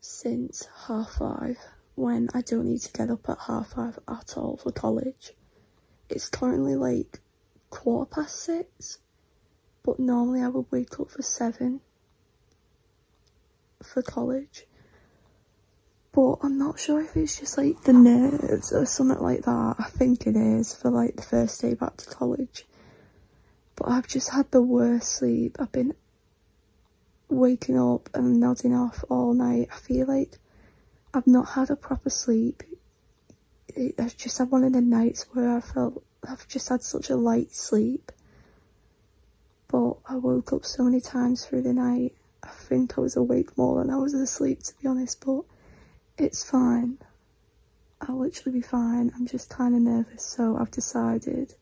since half five when I don't need to get up at half five at all for college. It's currently like quarter past six, but normally I would wake up for seven for college. But I'm not sure if it's just like the nerves or something like that. I think it is for like the first day back to college. But I've just had the worst sleep. I've been waking up and nodding off all night. I feel like I've not had a proper sleep. I've just had one of the nights where I felt I've just had such a light sleep. But I woke up so many times through the night. I think I was awake more than I was asleep, to be honest, but it's fine. I'll literally be fine. I'm just kind of nervous, so I've decided.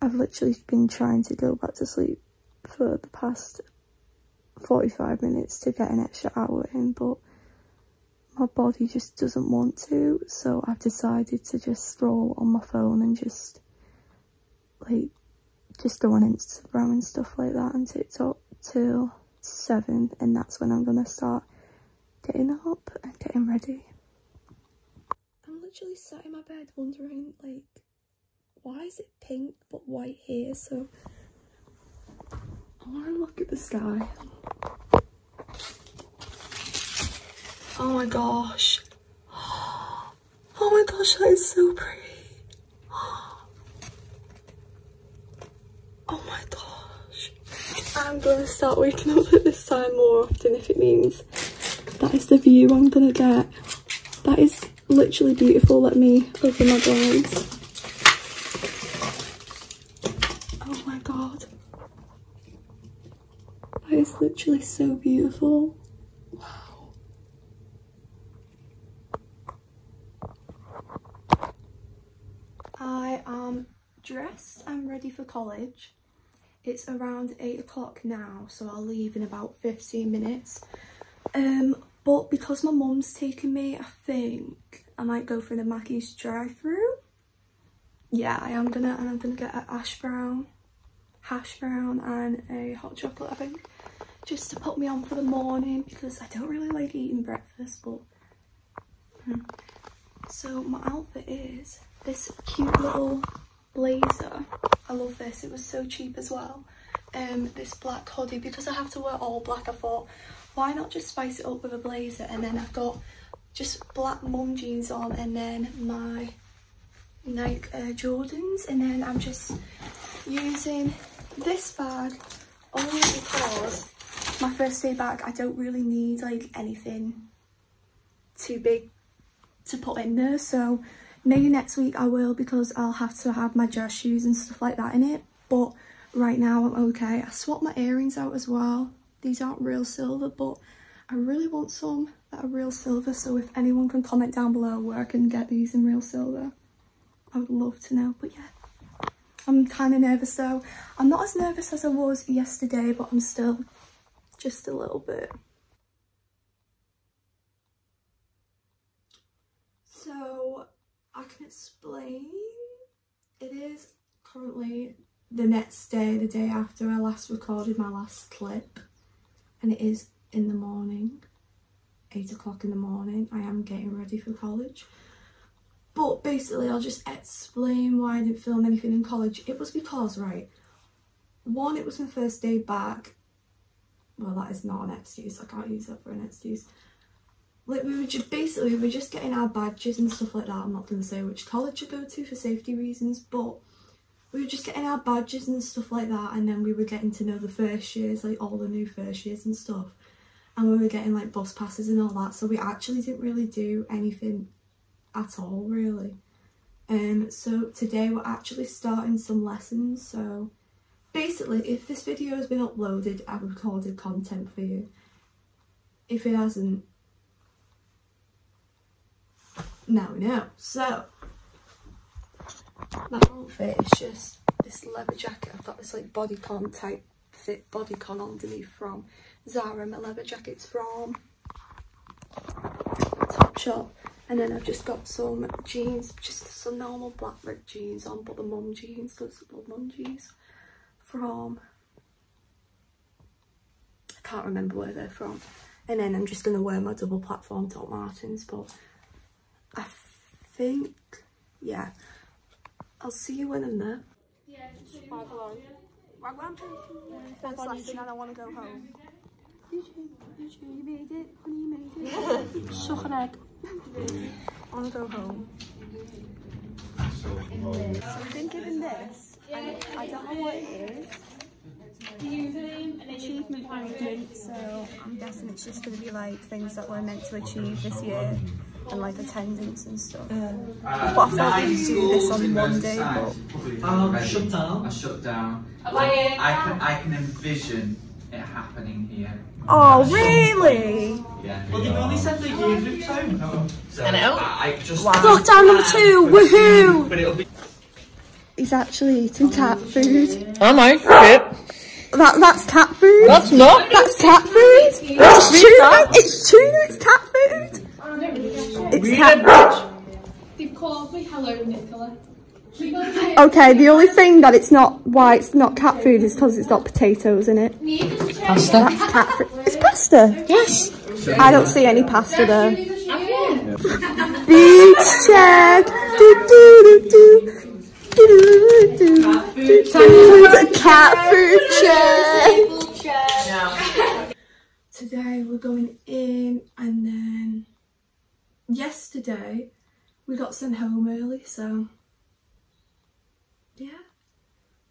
I've literally been trying to go back to sleep for the past 45 minutes to get an extra hour in, but my body just doesn't want to, so I've decided to just scroll on my phone and just, like, just go on Instagram and stuff like that and TikTok till 7, and that's when I'm gonna start getting up and getting ready. I'm literally sat in my bed wondering, like, why is it pink but white here? So Look at the sky. Oh my gosh. Oh my gosh, that is so pretty. Oh my gosh. I'm going to start waking up at this time more often if it means that is the view I'm going to get. That is literally beautiful. Let me open my blinds. Oh my god. Literally so beautiful. Wow. I am dressed and ready for college. It's around 8 o'clock now, so I'll leave in about 15 minutes. Um, but because my mum's taking me, I think I might go for the Mackey's drive-through. Yeah, I am gonna, and I'm gonna get an ash brown, hash brown and a hot chocolate, I think. Just to put me on for the morning because I don't really like eating breakfast, but... Hmm. So my outfit is this cute little blazer. I love this, it was so cheap as well. Um, this black hoodie, because I have to wear all black, I thought, why not just spice it up with a blazer? And then I've got just black mum jeans on and then my Nike uh, Jordans. And then I'm just using this bag only because my first day back, I don't really need like anything too big to put in there. So maybe next week I will because I'll have to have my dress shoes and stuff like that in it. But right now I'm okay. I swapped my earrings out as well. These aren't real silver, but I really want some that are real silver. So if anyone can comment down below where I can get these in real silver, I would love to know. But yeah, I'm kind of nervous though. I'm not as nervous as I was yesterday, but I'm still just a little bit. So I can explain. It is currently the next day, the day after I last recorded my last clip, and it is in the morning, eight o'clock in the morning. I am getting ready for college. But basically, I'll just explain why I didn't film anything in college. It was because, right, one, it was my first day back. Well, that is not an excuse. I can't use that for an excuse. Like we were just basically we were just getting our badges and stuff like that. I'm not going to say which college to go to for safety reasons but we were just getting our badges and stuff like that and then we were getting to know the first years like all the new first years and stuff. And we were getting like bus passes and all that so we actually didn't really do anything at all really. Um so today we're actually starting some lessons so basically if this video has been uploaded i've recorded content for you if it hasn't now we know. So, my outfit is just this leather jacket. I've got this like bodycon type fit bodycon underneath from Zara. My leather jacket's from Topshop. And then I've just got some jeans, just some normal black ripped jeans on, but the mum jeans, those little mum jeans from, I can't remember where they're from. and then I'm just going to wear my double platform Doc Martens, but I think, yeah, I'll see you when I'm there. and I want to go home. Eugene, Eugene, you made it, honey, you made it. Suck an egg. I want to go home. So I've been given this, and I don't know what it is. Achievement management, so I'm guessing it's just going to be like things that we're meant to achieve this year and like attendance and stuff. but I thought we'd do this on one day, but Um, shut down. I shut down. I can I can envision it happening here. oh really? Yeah. Well, they've only sent the year groups home. So I know. I, I just Lockdown number two, woohoo! But it'll be. He's actually eating cat food. Am I? Fit. That that's cat food. That's not. That's cat food. It's tuna. It's tuna. It's cat food. It's cat. They've called me Hello Nicola. Okay, the only thing that it's not why it's not cat food is because it's got potatoes in it. Pasta. That's cat food. It's pasta. Yes. I don't see any pasta there. Beach check. Do do do do. Do. do. Cat food check. Today we're going in and then yesterday we got sent home early so yeah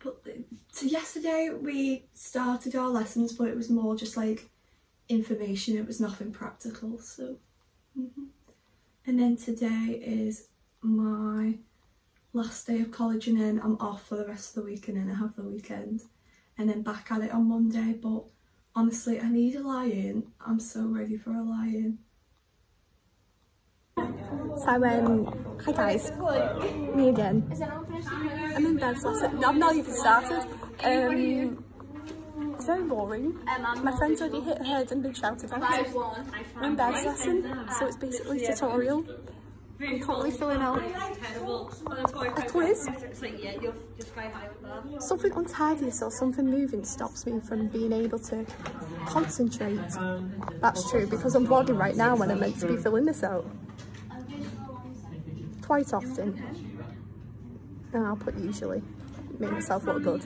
but so yesterday we started our lessons but it was more just like information it was nothing practical so mhm. and then today is my last day of college and then I'm off for the rest of the week and then I have the weekend and then back at it on Monday but honestly I need a lie-in I'm so ready for a lie-in so um, hi guys, me again. I'm in bed lesson. I've not even started. Um, it's very boring. My friend's already hit head and been shouted at. I'm in bed lesson, so it's basically tutorial. I'm totally filling out a quiz. Something untidy or something moving stops me from being able to concentrate. That's true because I'm vlogging right now when I'm meant to be filling this out quite often. And I'll put usually, make myself look good.